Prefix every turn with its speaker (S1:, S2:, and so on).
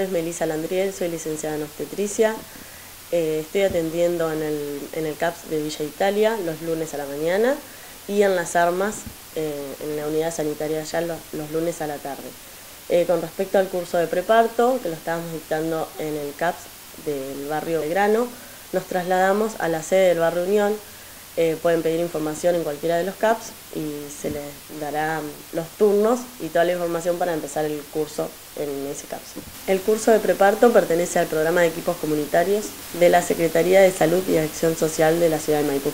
S1: Elisa Landriel, soy licenciada en obstetricia. Eh, estoy atendiendo en el, en el CAPS de Villa Italia los lunes a la mañana y en las armas eh, en la unidad sanitaria ya los, lunes a la tarde. Eh, con respecto al curso de preparto, que lo estábamos dictando en el CAPS del barrio Belgrano, nos trasladamos a la sede del barrio Unión. Eh, pueden pedir información en cualquiera de los CAPS y se les dará los turnos y toda la información para empezar el curso en ese CAPS. El curso de preparto pertenece al programa de equipos comunitarios de la Secretaría de Salud y Acción Social de la ciudad de Maipú.